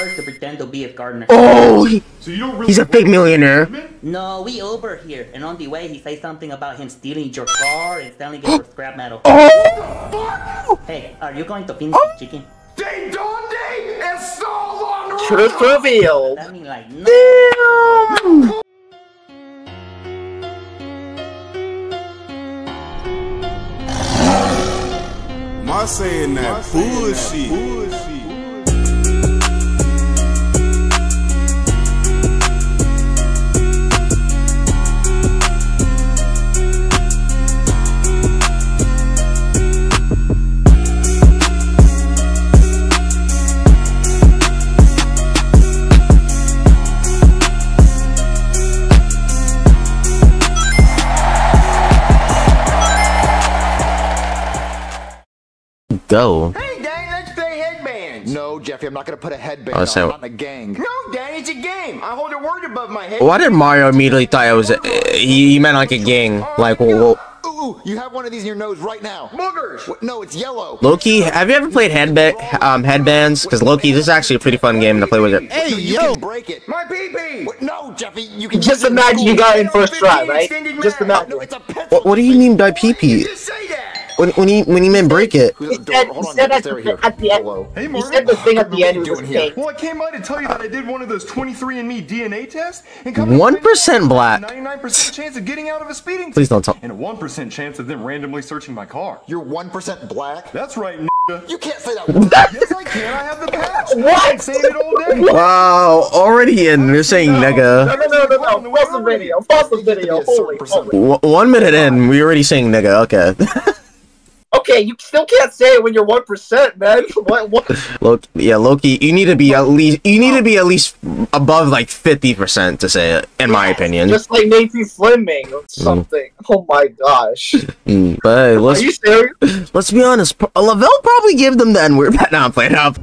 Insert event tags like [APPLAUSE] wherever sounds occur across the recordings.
work to pretend to be a gardener. Oh, he, So you don't really he's a fake millionaire. No, we Uber here, and on the way he say something about him stealing your car and selling it for [GASPS] scrap metal. Oh, Hey, are you going to finish oh! the chicken? Day donde es solo Truth revealed. That mean like no. damn. My saying that bullshit. Go. Hey, Danny, let's play headbands. No, Jeffy, I'm not gonna put a headband Oh, on. so- I'm not in a gang. No, Danny, it's a game. I hold a word above my head. Why did Mario immediately thought it was? A, he, he meant like a gang. Like, well, well, Ooh, you have one of these in your nose right now. Boogers. What? No, it's yellow. Loki, have you ever played headba- um, headbands? Because Loki, this is actually a pretty fun game to play with it. Hey, you can break it. My pee-pee. What? No, Jeffy, you can Just use it in imagine you got in first try, right? Just imagine. No, it's a. What, what do you mean by PP? Just say that. When, when he when he meant break it? He said, door? he Hold on, said Jeffy, at, the, here. at the end. Hello. Hey, He said the thing at the end was doing here? Well, I came by to tell you that I did one of those 23andMe DNA tests, and come 1% black. 99% chance of getting out of a speeding Please don't talk. and a 1% chance of them randomly searching my car. You're 1% black? That's right, n***a. You can't say that. [LAUGHS] Yes, I can. I have the patch. What? I'm saying it all day. Wow, already in. You're saying No, nigga. no, no, no, no. Pause the video. Pause the video. Holy, holy. One minute in, we already saying nigga. Okay. [LAUGHS] Okay, you still can't say it when you're one percent, man. [LAUGHS] What? What? Loki, yeah, Loki, you need to be at least you need to be at least above like fifty percent to say it, in my opinion. Just like Nathan Fleming or something. Oh my gosh. [LAUGHS] Mm, but hey, Are let's you serious? let's be honest. Lavelle probably give them the N word, but [LAUGHS] now I'm playing up.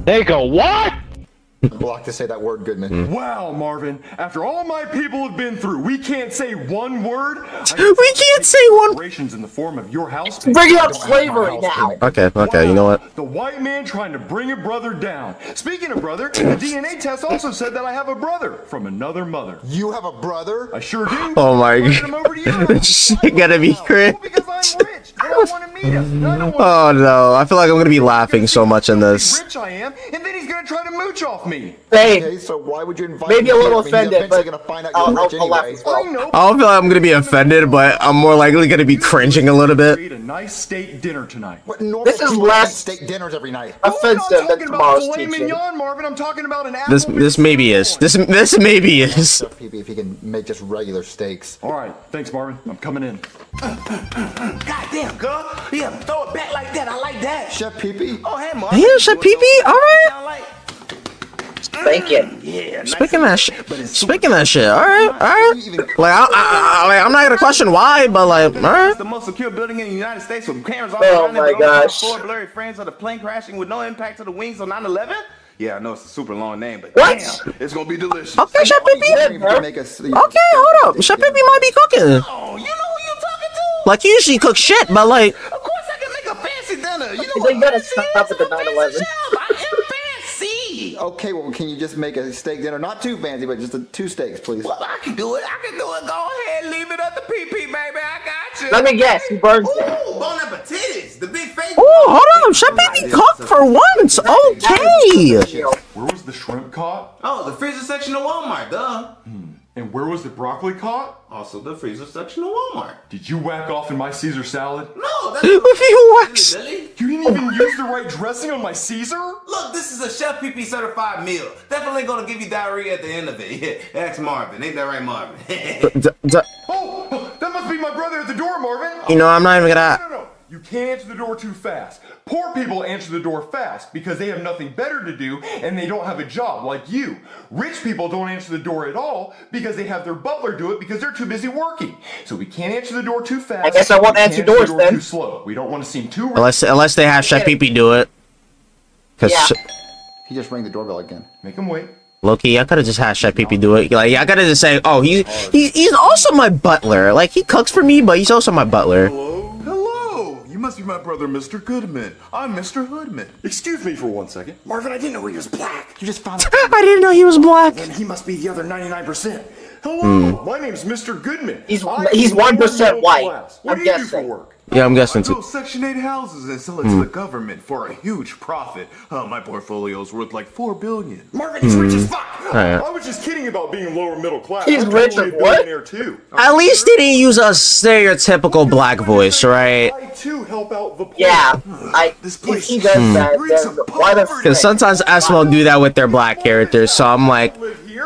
Block to say that word, Goodman. Mm. Wow, Marvin. After all my people have been through, we can't say one word. [LAUGHS] We can't say one. Reparations in the form of your house. Bringing up slavery now. Okay, okay, you know what? The white man trying to bring a brother down. Speaking of brother, [LAUGHS] the DNA test also said that I have a brother from another mother. You have a brother? I sure do. [GASPS] Oh my I invited him over to your house. [LAUGHS] Shit gotta be cringe. Well, because I'm rich and I want to meet him. And I don't want Oh no, I feel like I'm gonna be laughing so much in this. rich I am, and then he's gonna try to mooch off me. Hey, Okay, so why would you invite maybe a little here? I mean, he's offended, but gonna find out I'll, I'll, I'll laugh anyway. as I well. know. I don't feel like I'm gonna be offended, but I'm more likely gonna be cringing a little bit. Create a nice steak dinner tonight. What normal This is people less- steak dinners every night. I'm Offensive not than talking about tomorrow's filet teaching. mignon, Marvin. I'm talking about an This apple this maybe is. This this maybe is. Maybe if he can make just regular steaks. All right, thanks, Marvin. I'm coming in. Goddamn, girl. Yeah, throw it back like that. I like that. Chef Pee-Pee? Oh, hey, Mark. Here's a pee-pee. All right. Sound? Thank you. Yeah, nice. Speaking that shit. Speaking that shit. All right, all right. Like I, I, I, like, I'm not gonna question why, but like, all right. It's the most secure building in the United States with cameras all Oh around it. my gosh. Four blurry frames of the plane crashing with no impact to the wings on 9/11. Yeah, I know it's a super long name, but What? damn, it's gonna be delicious. Okay, Chef Wondering Pee-Pee. if you can make us- Okay, hold up. Chef Pee-Pee might be cooking. Oh, you know who you talking to? Like he usually cooks shit, but like, Of course, I can make a fancy dinner. You know what? They what gotta stop is? with the I'm a fancy 9/11. chef. I am fancy. Okay, well, can you just make a steak dinner? Not too fancy, but just a, two steaks, please. Well, I can do it. I can do it. Go ahead, leave it at the PP, baby. I got you. Let me guess. He burns it. Ooh, bon appetites. The big face. oh, hold on. Chef Pee-Pee cooked for once. Okay. Where was the shrimp caught? Oh, the freezer section of Walmart, duh. Hmm. And where was the broccoli caught? Also, the freezer section of Walmart. Did you whack off in my Caesar salad? No, that's [LAUGHS] With you wax. Billy. You didn't even use the right dressing on my Caesar? Look, this is a Chef PP certified meal. Definitely gonna give you diarrhea at the end of it. [LAUGHS] Yeah, ask Marvin. Ain't that right, Marvin? [LAUGHS] D- d- oh, oh, that must be my brother at the door, Marvin. You know, I'm not even gonna. no, no. You can't answer the door too fast. Poor people answer the door fast because they have nothing better to do and they don't have a job like you. Rich people don't answer the door at all because they have their butler do it because they're too busy working. So we can't answer the door too fast. I guess I won't We answer can't the doors door then. Too slow. We don't want to seem too. Unless unless they have Chef Pee-Pee do it. Cause Yeah. He just rang the doorbell again. Make him wait. Loki, I could have just had Chef Pee-Pee do it. Like, I could have just say, oh, he, he he's also my butler. Like, he cooks for me, but he's also my butler. Hello. You you must be my brother, Mr. Goodman. I'm Mr. Hoodman. Excuse me for one second. Marvin, I didn't know he was black. You just found out. [GASPS] I didn't know he was black. and he must be the other 99%. Hello, hmm. my name's Mr. Goodman. He's- I he's 1% white, class. What I'm do you do for work? Yeah, I'm guessing I too. build Section 8 houses and sell it hmm. to the government for a huge profit. Uh, my portfolio's worth like four billion. Marvin, he's hmm. rich as fuck. Oh, Alright. I was just kidding about being lower middle class. He's I'm rich totally as what? too. At least they didn't use a stereotypical black voice, right? I too help out the poor. Yeah, I. This place he does that, reeks then of why the. Because sometimes S won't do that with their black characters, so I'm like,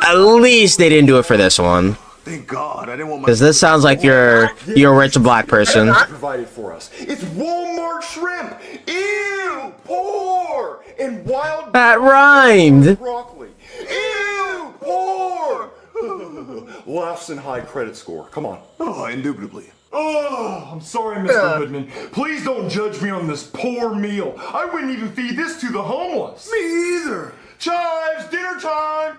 at least they didn't do it for this one. Thank God, I didn't want my. Because this sounds like you're you're a rich black person. provided for us. It's Walmart shrimp. Ew, poor and wild That rhymed. broccoli. Ew, poor. [LAUGHS] Laughs and high credit score. Come on. Oh, indubitably. Oh, I'm sorry, Mr. Hoodman. Please don't judge me on this poor meal. I wouldn't even feed this to the homeless. Me either. Chives, dinner time.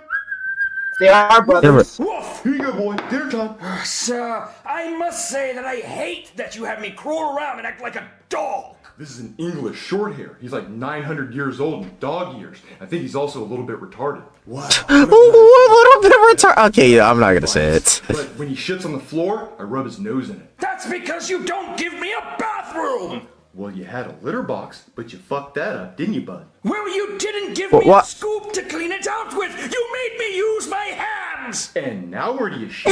They are brothers. Woof. Here you go, boy. Dinner time. [SIGHS] Sir, I must say that I hate that you have me crawl around and act like a dog. This is an English short hair. He's like 900 years old and dog years. I think he's also a little bit retarded. What? a little bit of retard. Okay, yeah, I'm not gonna say it. But when he shits on the floor, I rub his nose in it. That's because you don't give me a bathroom. Well, you had a litter box, but you fucked that up, didn't you, bud? Well, you didn't give What- me what? a scoop to clean it out with. You made me use my hands. And now where do you shit?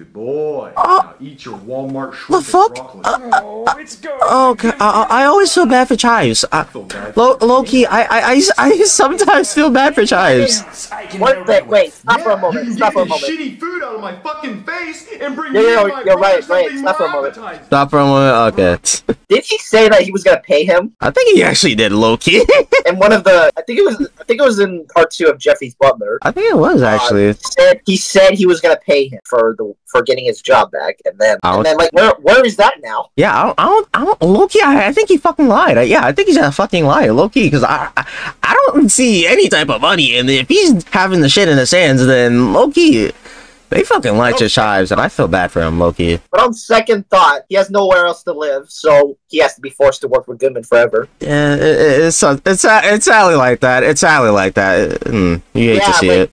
Ew. Good boy. Uh, now eat your Walmart shrimp and fuck? broccoli. Uh, oh, it's going. Oh, God, I, I I always feel bad for Chives. I, low, low key, I, I, I, I [LAUGHS] sometimes feel bad for Chives. Yes, I What help the, you with. wait, stop for a you moment. can Stop get for a moment. shitty food out of my fucking face and bring Yeah, me yeah, my you're right, brother right. Stop for a more moment. Stop for a moment. Okay. [LAUGHS] Did he say that he was gonna pay him? I think he actually did Loki. [LAUGHS] And one of the, I think it was, I think it was in part two of Jeffy's Butler. I think it was actually. Uh, he said he said he was gonna pay him for the for getting his job back, and then and then like where where is that now? Yeah, I don't, I don't, I don't low key. I, I think he fucking lied. I, yeah, I think he's a fucking liar, Loki. Because I, I, I don't see any type of money, and if he's having the shit in his hands, then low key, they fucking lied to Chives, and I feel bad for him, Loki. But on second thought, he has nowhere else to live, so he has to be forced to work with Goodman forever. Yeah, it, it, it's it's it's sadly like that. It's sadly like that. Mm, you hate to see but- it.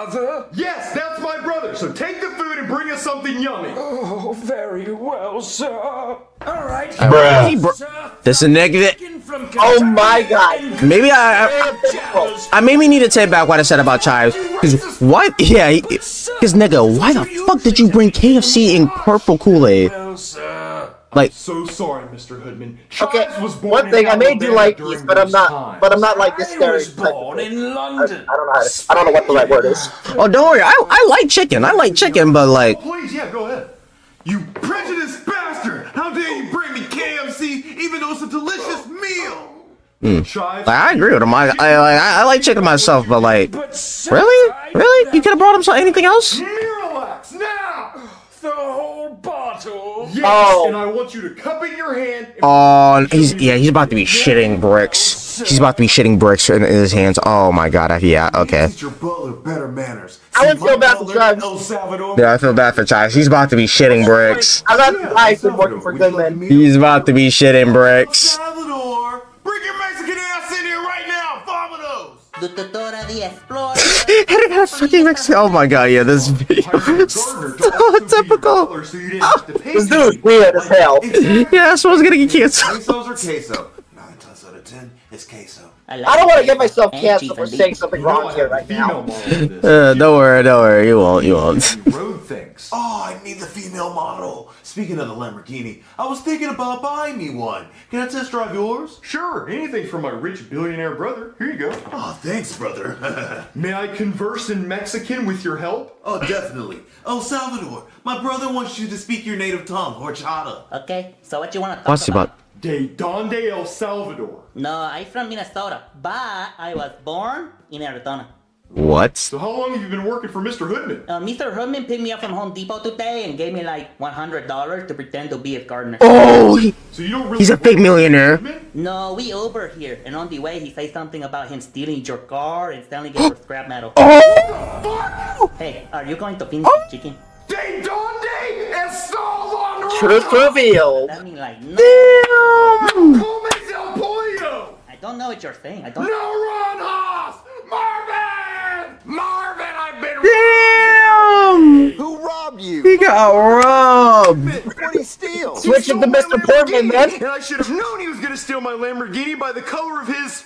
Other? Yes, that's my brother. So take the food and bring us something yummy. Oh, very well, sir. All right. Hey, bro- Sir, This is negative. chicken from Oh my God. Maybe I, I Jazz. I maybe need to take back what I said about Chives. Cause what? Yeah, cause nigga, why the fuck did you bring KFC in purple Kool Aid? Well, sir. Like, So sorry, Mr. Hoodman. Okay, was born one in thing I made you Alabama like these, but I'm not, times. but I'm not like this I was born I, in I London. don't know how to, I don't know what the right word is. [LAUGHS] oh, don't worry. I I like chicken. I like chicken, but like, oh, Please, yeah, go ahead. You prejudiced bastard! How dare you bring me KFC even though it's a delicious meal? Hmm. Chives. like I agree with him. I I like I, I like chicken myself, but like, really, really, you could have brought him some anything else. Miralax, now! The whole bottle. Yes, Oh. and I want you to cup in your hand. and- Oh, he's yeah, he's about to be shitting bricks. He's about to be shitting bricks in, in his hands. Oh my god. I, yeah. Okay. Your butler better manners. I would See, feel bad for butler, Travis. El Salvador. Yeah, I feel bad for Chives. He's about to be shitting bricks. I'm not surprised been working for Would you like a Goodman. meal? He's about to be shitting bricks. Salvador, bring your Mexican ass in here right now, Vominos! Tutora the Explorer. fucking Mexican. Oh my god, yeah, this oh, video is so also feed your typical. so you didn't have to pay This him. dude's weird as hell. Yeah, that's what's gonna get canceled. Quesos or queso? Nine times out of ten, it's queso. I don't want to get myself canceled for saying something You know wrong here right now. model. [LAUGHS] Uh, don't worry, don't worry. You won't, you won't. You road things. Oh, I need the female model. Speaking of the Lamborghini, I was thinking about buying me one. Can I test drive yours? Sure, anything from my rich billionaire brother. Here you go. Oh, thanks, brother. [LAUGHS] May I converse in Mexican with your help? oh, definitely. El Salvador, my brother wants you to speak your native tongue, horchata. Okay, so what you want to talk What's about? De donde El Salvador. No, I'm from Minnesota, but I was born in Arizona. What? So how long have you been working for Mr. Hoodman? Uh, Mr. Hoodman picked me up from Home Depot today and gave me like $100 to pretend to be his gardener. Oh, he, So you don't really he's a work fake millionaire. No, we Uber here, and on the way he says something about him stealing your car and selling it [GASPS] for scrap metal. Oh, Hey, are you going to finish Oh. the chicken? De donde está la Truth revealed. I mean, like, no. Damn! Call me El Pollo! I don't know what you're saying. I don't. No Ron Haas! Marvin! Marvin, I've been Damn! Who robbed you? He got robbed. What'd he steal? Switch it to stole Mr. Portman, man. And I should have known he was gonna steal my Lamborghini by the color of his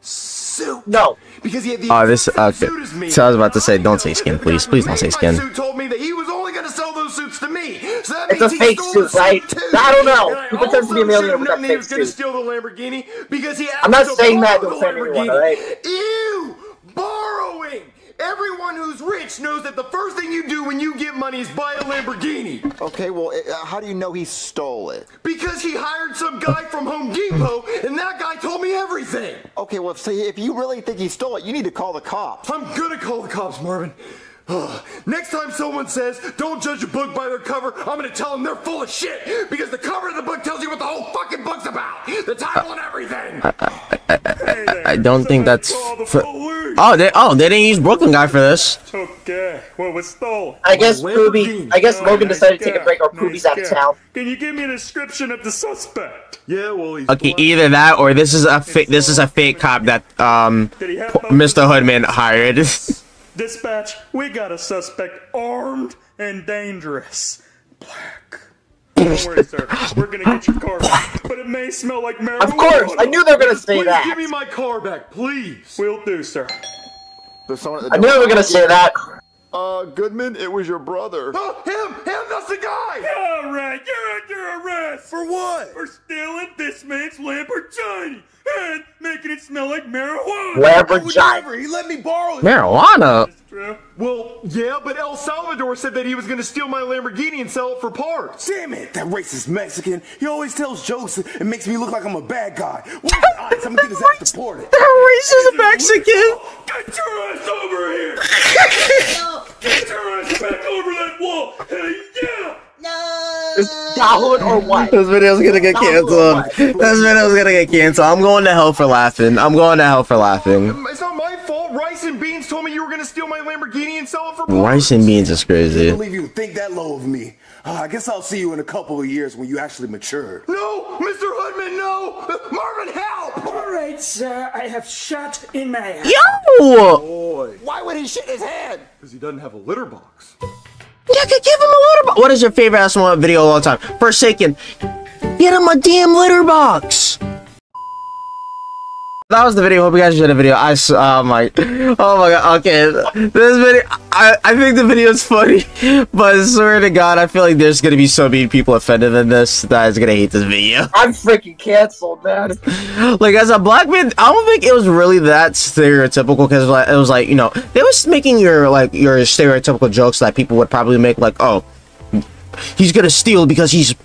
suit. No. Because he had the Oh, this exact okay. suit as me. So I was about to say, don't say skin, please. Please don't say My skin. suit told me that he was only gonna sell those suits to me. So that It's a means he fake suit, right? too. I don't know. And I He pretends to be a millionaire should with have known that that he fake was gonna suit. steal the Lamborghini because he. I'm not to saying that to the offend anyone, Lamborghini. alright? Ew! Borrowing. Everyone who's rich knows that the first thing you do when you get money is buy a Lamborghini. Okay, well, uh, how do you know he stole it? Because he hired some guy from Home Depot, and that guy told me everything. Okay, well, see, if you really think he stole it, you need to call the cops. I'm gonna call the cops, Marvin. Ugh. [SIGHS] Next time someone says, don't judge a book by their cover, I'm gonna tell them they're full of shit. Because the cover of the book tells you what the whole fucking book's about. The title and everything. I I I I don't think that's. f- oh, they oh they didn't use Brooklyn guy for this. Okay, what was stolen? I guess Lamborghini. Poobie, I guess Logan nice decided to take a break or nice Poobie's out of town. Can you give me a description of the suspect? Yeah, well, he's Okay, black. either that or this is a fa- this is a fake cop that um Did he have P- Mr. Hoodman hired. [LAUGHS] Dispatch, we got a suspect armed and dangerous. Black. Don't worry, sir. [LAUGHS] We're gonna get your car back, but it may smell like marijuana. Of course, I knew they were gonna say Please that. give me my car back, please. We'll do, sir. There's someone at the I knew they were gonna say that. Uh, Goodman, it was your brother. Oh, him! Him! That's the guy! All right, you're under arrest. For what? For stealing this man's Lamborghini and making it smell like marijuana. Lamborghini. He let me borrow it. Marijuana. That's True. Well, yeah, but El Salvador said that he was gonna steal my Lamborghini and sell it for parts. Damn it, that racist Mexican. He always tells jokes and makes me look like I'm a bad guy. Where's the odds I'm gonna get his ass deported? Racist Mexican. Get your ass over here. [LAUGHS] Get your ass back over that wall. Hey, yeah. Is Da Hood or what? This video's gonna get canceled. This video's gonna get canceled. I'm going to hell for laughing. I'm going to hell for laughing. It's not my fault. Rice and Beans told me you were gonna steal my Lamborghini and sell it for parts. Rice and beans is crazy. I crazy. can't believe you think that low of me. Uh, I guess I'll see you in a couple of years when you actually mature. No, Mr. Hoodman, no! Marvin, help! All right, sir. I have shot in my ass. Yo! Why would he shit his head? Because he doesn't have a litter box. Yeah, could give him a litter box. What is your favorite ass video of all time? Forsaken. Get him a damn litter box. That was the video. Hope you guys enjoyed the video. I oh my, oh my god. Okay, this video. I I think the video is funny, [LAUGHS] but I swear to God, I feel like there's gonna be so many people offended in this that is gonna hate this video. [LAUGHS] I'm freaking canceled, man. like as a black man, I don't think it was really that stereotypical because like, it was like you know they was making your like your stereotypical jokes that people would probably make like oh he's gonna steal because he's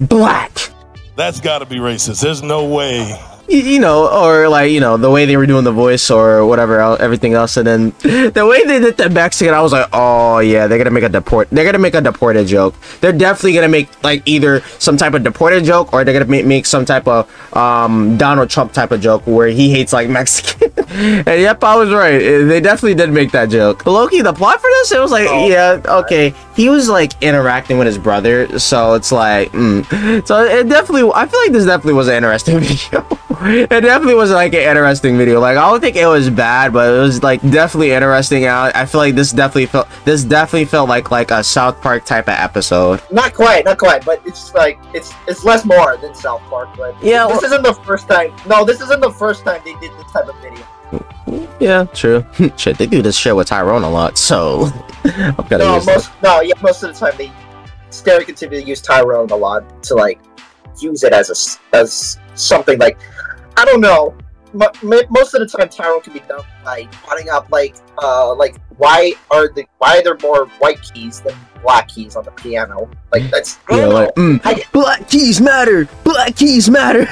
black That's got to be racist. There's no way. You, you know or like you know the way they were doing the voice or whatever else, everything else and then [LAUGHS] the way they did the Mexican I was like oh yeah they're gonna make a deport they're gonna make a deported joke. They're definitely gonna make like either some type of deported joke or they're gonna make, make some type of um Donald Trump type of joke where he hates like Mexican [LAUGHS] and yep I was right. They definitely did make that joke. Loki the plot for this it was like yeah okay he was like interacting with his brother so it's like mm. so it definitely I feel like this definitely was an interesting [LAUGHS] video it definitely was like an interesting video like I don't think it was bad but it was like definitely interesting I, I feel like this definitely felt this definitely felt like like a South Park type of episode Not quite, not quite, but it's like it's it's less more than South Park. But Yeah, this well- isn't the first time. No, this isn't the first time they did this type of video. Yeah true [LAUGHS] shit they do this shit with Tyrone a lot so [LAUGHS] I'm gonna No, use most no, yeah, most of the time they stereotypically use Tyrone a lot to like use it as a as something like I don't know. Mo- mo- Most of the time, Tyrone can be done by putting up like uh like why are the why are there more white keys than black keys on the piano? Like that's I don't know. like, mm, I- black keys matter black keys matter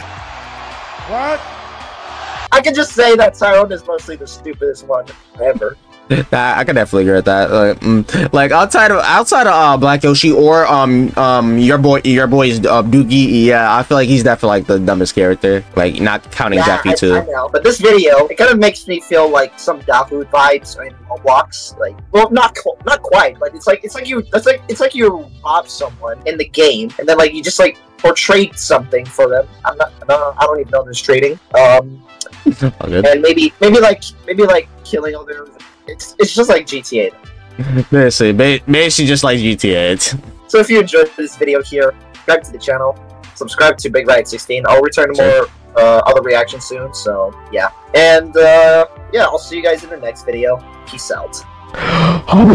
I can just say that Tyrone is mostly the stupidest one ever. [LAUGHS] Nah, I can definitely agree with that. Like, mm, like outside of outside of uh, Black Yoshi or um um your boy your boy's uh, Doogie, yeah, I feel like he's definitely like the dumbest character. Like not counting Yeah, Jeffy I, too. I know, but this video, it kind of makes me feel like some Da Hood vibes in walks. Like, well, not not quite, but it's like it's like you it's like it's like you robbed someone in the game, and then like you just like portrayed something for them. I'm not, I don't, I don't even know there's trading. Um, [LAUGHS] and maybe maybe like maybe like killing others. It's it's just like GTA. Basically, ba- basically just like GTA. So if you enjoyed this video here, subscribe to the channel, subscribe to Big Rion 16. I'll return to more uh, other reactions soon. So yeah, and uh, yeah, I'll see you guys in the next video. Peace out. [GASPS] Oh,